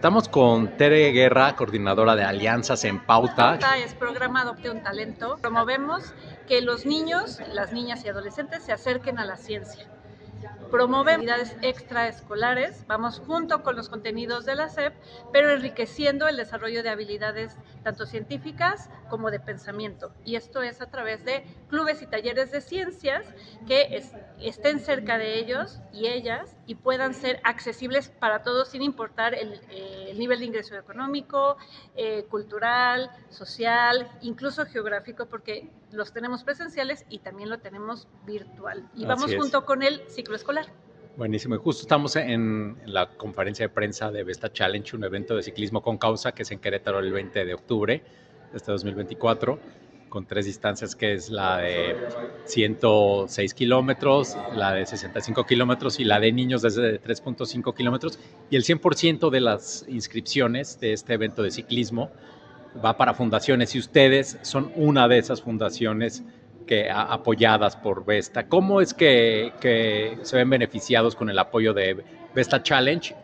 Estamos con Tere Guerra, coordinadora de alianzas en Pauta. Pauta es programa Adopte un Talento. Promovemos que los niños, las niñas y adolescentes se acerquen a la ciencia promover actividades extraescolares, vamos junto con los contenidos de la SEP, pero enriqueciendo el desarrollo de habilidades tanto científicas como de pensamiento. Y esto es a través de clubes y talleres de ciencias que estén cerca de ellos y ellas y puedan ser accesibles para todos sin importar el, eh, nivel de ingreso económico, eh, cultural, social, incluso geográfico, porque los tenemos presenciales y también lo tenemos virtual. Y vamos junto con el ciclo escolar. Buenísimo. Y justo estamos en, la conferencia de prensa de Vesta Challenge, un evento de ciclismo con causa que es en Querétaro el 20 de octubre de este 2024, con tres distancias que es la de 106 kilómetros, la de 65 kilómetros y la de niños desde 3.5 kilómetros. Y el 100% de las inscripciones de este evento de ciclismo va para fundaciones y ustedes son una de esas fundaciones que, apoyadas por Vesta. ¿Cómo es que, se ven beneficiados con el apoyo de Vesta Challenge,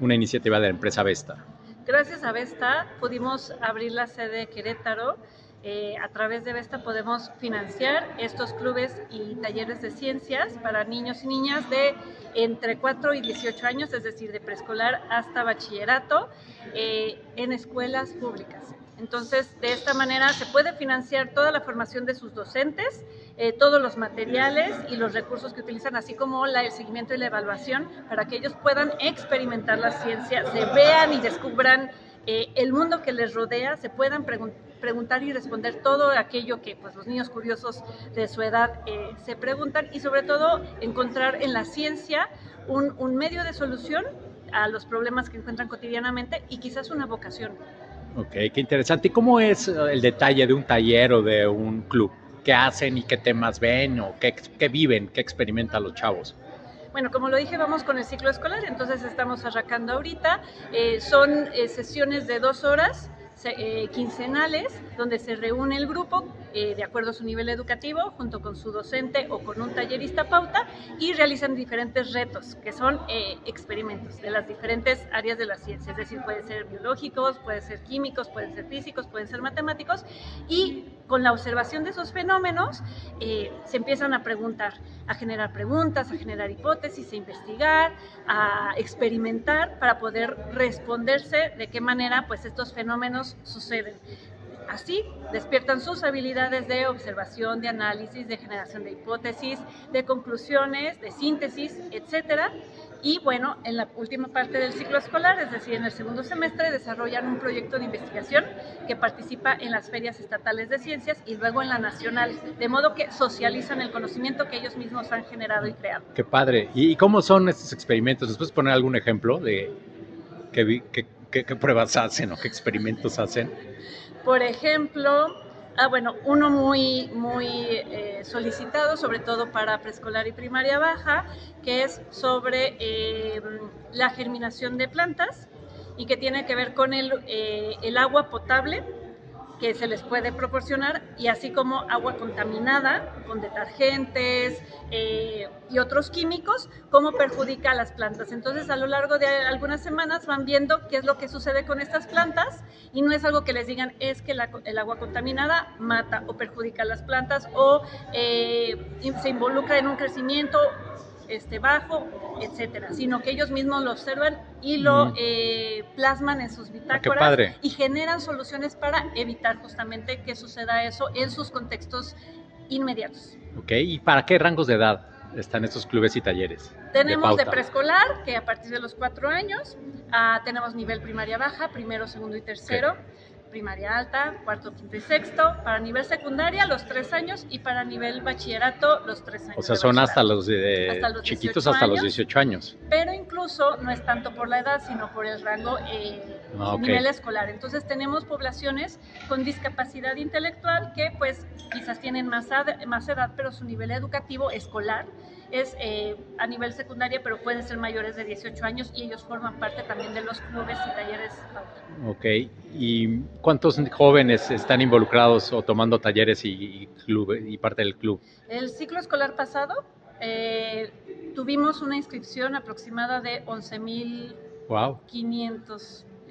una iniciativa de la empresa Vesta? Gracias a Vesta pudimos abrir la sede de Querétaro. Eh, a través de Vesta podemos financiar estos clubes y talleres de ciencias para niños y niñas de entre 4 y 18 años, es decir, de preescolar hasta bachillerato, eh, en escuelas públicas. Entonces, de esta manera se puede financiar toda la formación de sus docentes, eh, todos los materiales y los recursos que utilizan, así como la, el seguimiento y la evaluación, para que ellos puedan experimentar la ciencia, se vean y descubran eh, el mundo que les rodea, se puedan preguntar y responder todo aquello que pues, los niños curiosos de su edad eh, se preguntan y sobre todo encontrar en la ciencia un, un medio de solución a los problemas que encuentran cotidianamente y quizás una vocación. Ok, qué interesante. ¿Y cómo es eh, el detalle de un taller o de un club? ¿Qué hacen y qué temas ven o qué, qué viven, qué experimentan los chavos? Bueno, como lo dije, vamos con el ciclo escolar, entonces estamos arrancando ahorita. Eh, son eh, sesiones de dos horas eh, quincenales donde se reúne el grupo eh, de acuerdo a su nivel educativo junto con su docente o con un tallerista pauta y realizan diferentes retos que son eh, experimentos de las diferentes áreas de la ciencia, es decir, pueden ser biológicos, pueden ser químicos, pueden ser físicos, pueden ser matemáticos y con la observación de esos fenómenos se empiezan a preguntar, a generar preguntas, a generar hipótesis, a investigar, a experimentar para poder responderse de qué manera pues estos fenómenos suceden. Así despiertan sus habilidades de observación, de análisis, de generación de hipótesis, de conclusiones, de síntesis, etcétera. Y bueno, en la última parte del ciclo escolar, es decir, en el segundo semestre, desarrollan un proyecto de investigación que participa en las ferias estatales de ciencias y luego en la nacional, de modo que socializan el conocimiento que ellos mismos han generado y creado. Qué padre. ¿Y cómo son estos experimentos? ¿Después poner algún ejemplo de ¿Qué, pruebas hacen o qué experimentos hacen? Por ejemplo, ah, bueno, uno muy, muy eh, solicitado, sobre todo para preescolar y primaria baja, que es sobre eh, la germinación de plantas y que tiene que ver con el, eh, el agua potable que se les puede proporcionar y así como agua contaminada con detergentes eh, y otros químicos, cómo perjudica a las plantas. Entonces a lo largo de algunas semanas van viendo qué es lo que sucede con estas plantas y no es algo que les digan es que el agua contaminada mata o perjudica a las plantas o eh, se involucra en un crecimiento este, bajo, etcétera, sino que ellos mismos lo observan y lo eh, plasman en sus bitácoras y generan soluciones para evitar justamente que suceda eso en sus contextos inmediatos. Ok, ¿y para qué rangos de edad están estos clubes y talleres? Tenemos de, preescolar, que a partir de los cuatro años, ah, tenemos nivel primaria baja, primero, segundo y tercero primaria alta, cuarto, quinto y sexto, para nivel secundaria los tres años y para nivel bachillerato los tres años. O sea, son hasta los, de, chiquitos hasta los 18 años. Pero incluso no es tanto por la edad, sino por el rango eh, ah, nivel escolar. Entonces tenemos poblaciones con discapacidad intelectual que pues quizás tienen más, más edad, pero su nivel educativo escolar es eh, a nivel secundaria, pero pueden ser mayores de 18 años y ellos forman parte también de los clubes y talleres. Ok, ¿y cuántos jóvenes están involucrados o tomando talleres y, club, y parte del club? El ciclo escolar pasado eh, tuvimos una inscripción aproximada de 11.500 wow.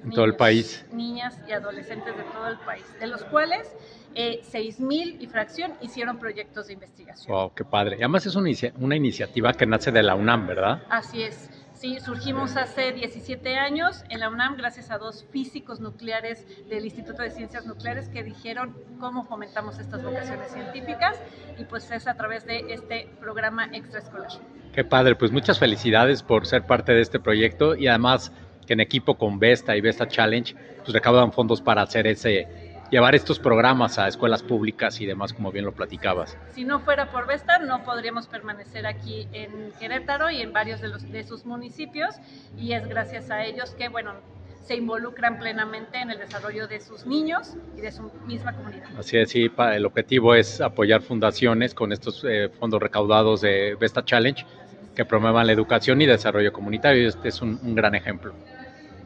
En todo el país. Niñas y adolescentes de todo el país, de los cuales eh, 6.000 y fracción hicieron proyectos de investigación. Wow, qué padre. Y además es una, una iniciativa que nace de la UNAM, ¿verdad? Así es. Sí, surgimos hace 17 años en la UNAM gracias a dos físicos nucleares del Instituto de Ciencias Nucleares que dijeron cómo fomentamos estas vocaciones científicas y pues es a través de este programa extraescolar. Qué padre, pues muchas felicidades por ser parte de este proyecto y además que en equipo con Vesta y Vesta Challenge pues recaudan fondos para hacer ese llevar estos programas a escuelas públicas y demás, como bien lo platicabas. Si no fuera por Vesta, no podríamos permanecer aquí en Querétaro y en varios de, los, de sus municipios, y es gracias a ellos que, bueno, se involucran plenamente en el desarrollo de sus niños y de su misma comunidad. Así es, sí, el objetivo es apoyar fundaciones con estos eh, fondos recaudados de Vesta Challenge que promuevan la educación y desarrollo comunitario. Este es un, un gran ejemplo.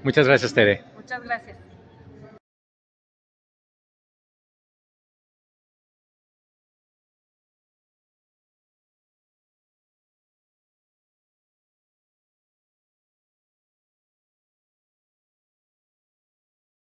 Muchas gracias, Tere. Muchas gracias.